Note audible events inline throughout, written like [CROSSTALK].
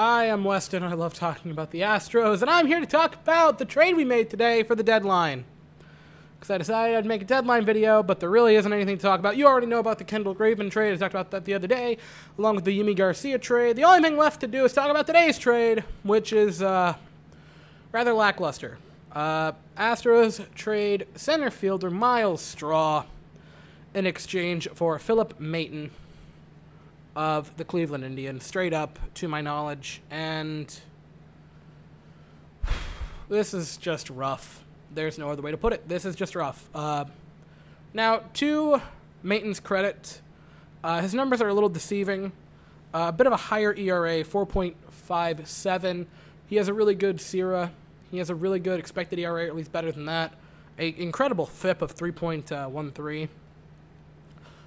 I am Weston. I love talking about the Astros, and I'm here to talk about the trade we made today for the deadline. Because I decided I'd make a deadline video, but there really isn't anything to talk about. You already know about the Kendall Graveman trade. I talked about that the other day, along with the Yimi Garcia trade. The only thing left to do is talk about today's trade, which is uh, rather lackluster. Uh, Astros trade center fielder Myles Straw in exchange for Philip Maton of the Cleveland Indians, straight up to my knowledge. And this is just rough. There's no other way to put it. This is just rough. Uh, now, to Maton's credit, uh, his numbers are a little deceiving. Uh, a bit of a higher ERA, 4.57. He has a really good SIERA. He has a really good expected ERA, at least better than that. A incredible FIP of 3.13.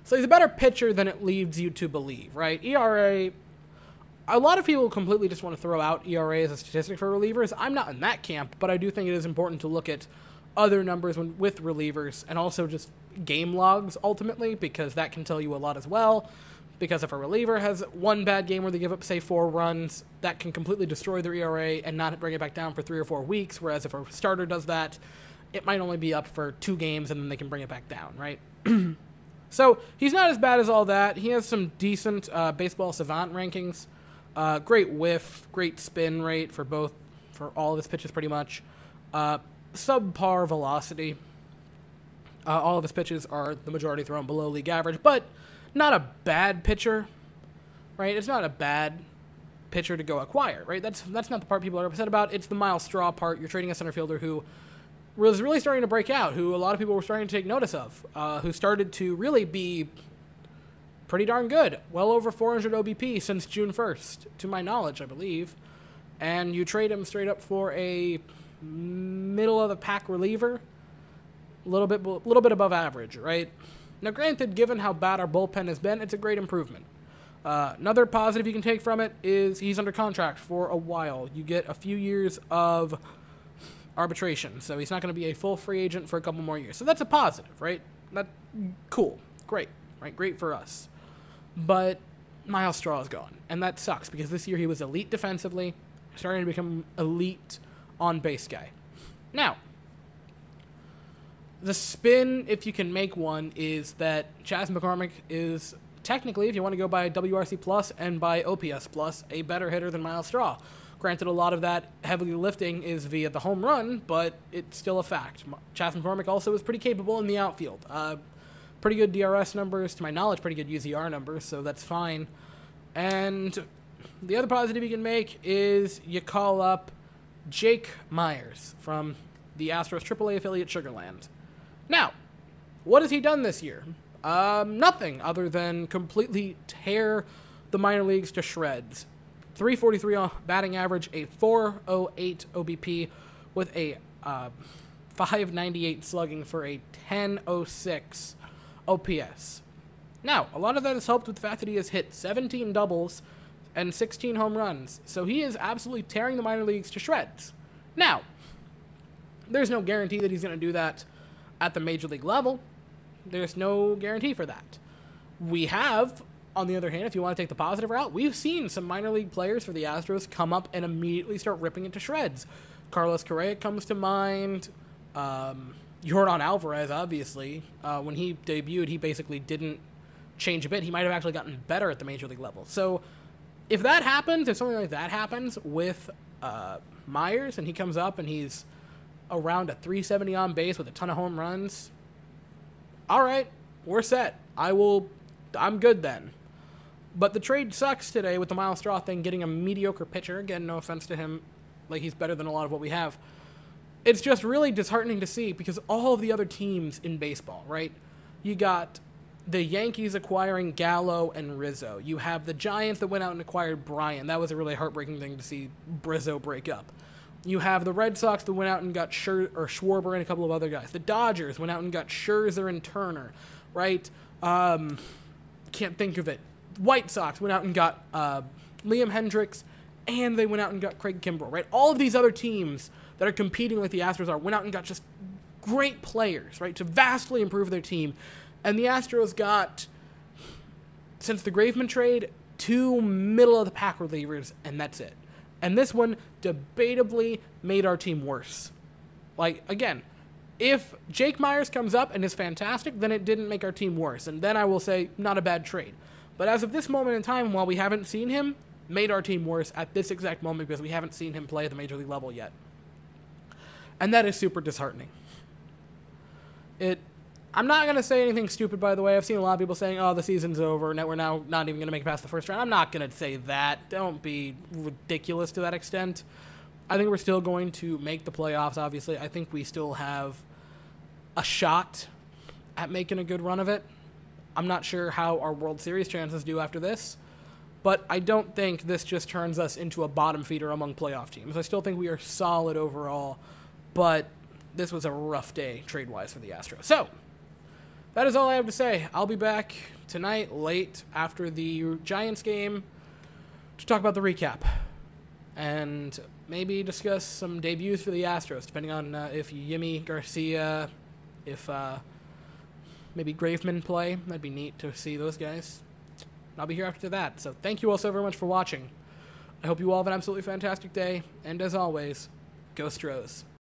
So he's a better pitcher than it leads you to believe, right? ERA. A lot of people completely just want to throw out ERA as a statistic for relievers. I'm not in that camp, but I do think it is important to look at other numbers when, with relievers and also just game logs ultimately because that can tell you a lot as well. Because if a reliever has one bad game where they give up, say, four runs, that can completely destroy their ERA and not bring it back down for three or four weeks. Whereas if a starter does that, it might only be up for two games and then they can bring it back down, right? [CLEARS THROAT] So he's not as bad as all that. He has some decent uh, baseball savant rankings. Uh, great whiff, great spin rate for both, for all of his pitches pretty much. Uh, subpar velocity. Uh, all of his pitches are the majority thrown below league average, but not a bad pitcher, right? It's not a bad pitcher to go acquire, right? That's that's not the part people are upset about. It's the Myles Straw part. You're trading a center fielder who was really starting to break out, who a lot of people were starting to take notice of, uh, who started to really be pretty darn good. Well over 400 OBP since June 1st, to my knowledge, I believe. And you trade him straight up for a middle of the pack reliever, a little bit, little bit above average, right? Now, granted, given how bad our bullpen has been, it's a great improvement. Uh, another positive you can take from it is he's under contract for a while. You get a few years of arbitration, so he's not going to be a full free agent for a couple more years. So that's a positive, right? That cool, great, right? Great for us. But Myles Straw is gone, and that sucks because this year he was elite defensively, starting to become elite on base guy. Now, the spin, if you can make one, is that Chas McCormick is technically, if you want to go by WRC plus and by OPS plus, a better hitter than Myles Straw. Granted, a lot of that heavily lifting is via the home run, but it's still a fact. Chas McCormick also is pretty capable in the outfield. Uh, pretty good DRS numbers, to my knowledge, pretty good UZR numbers, so that's fine. And the other positive you can make is you call up Jake Myers from the Astros AAA affiliate Sugarland. Now, what has he done this year? Um, nothing other than completely tear the minor leagues to shreds. 343 batting average, a 408 OBP with a uh, 598 slugging for a 1006 OPS. Now, a lot of that is helped with the fact that he has hit 17 doubles and 16 home runs, so he is absolutely tearing the minor leagues to shreds. Now, there's no guarantee that he's going to do that at the major league level. There's no guarantee for that. We have on the other hand, if you want to take the positive route, we've seen some minor league players for the Astros come up and immediately start ripping it to shreds. Carlos Correa comes to mind. Um, Yordan Alvarez, obviously, uh, when he debuted, he basically didn't change a bit. He might have actually gotten better at the major league level. So, if that happens, if something like that happens with uh, Myers and he comes up and he's around a 370 on base with a ton of home runs, all right, we're set. I will. I'm good then. But the trade sucks today with the Myles Straw thing, getting a mediocre pitcher. Again, no offense to him, like he's better than a lot of what we have. It's just really disheartening to see because all of the other teams in baseball, right? You got the Yankees acquiring Gallo and Rizzo. You have the Giants that went out and acquired Bryant. That was a really heartbreaking thing to see Rizzo break up. You have the Red Sox that went out and got Scher- or Schwarber and a couple of other guys. The Dodgers went out and got Scherzer and Turner, right? Um, can't think of it. White Sox went out and got uh, Liam Hendriks, and they went out and got Craig Kimbrel, right? All of these other teams that are competing like the Astros are went out and got just great players, right, to vastly improve their team. And the Astros got, since the Graveman trade, two middle of the pack relievers, and that's it. And this one debatably made our team worse. Like, again, if Jake Myers comes up and is fantastic, then it didn't make our team worse. And then I will say, not a bad trade. But as of this moment in time, while we haven't seen him, made our team worse at this exact moment because we haven't seen him play at the major league level yet. And that is super disheartening. It I'm not going to say anything stupid, by the way. I've seen a lot of people saying, oh, the season's over, and we're now not even going to make it past the first round. I'm not going to say that. Don't be ridiculous to that extent. I think we're still going to make the playoffs, obviously. I think we still have a shot at making a good run of it. I'm not sure how our World Series chances do after this, but I don't think this just turns us into a bottom feeder among playoff teams. I still think we are solid overall, but this was a rough day trade wise for the Astros. So, that is all I have to say. I'll be back tonight late after the Giants game to talk about the recap and maybe discuss some debuts for the Astros, depending on uh, if Yimi Garcia, if uh, maybe Graveman play. That'd be neat to see those guys. I'll be here after that. So thank you all so very much for watching. I hope you all have an absolutely fantastic day, and as always, go Stros.